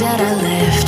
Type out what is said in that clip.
that I left.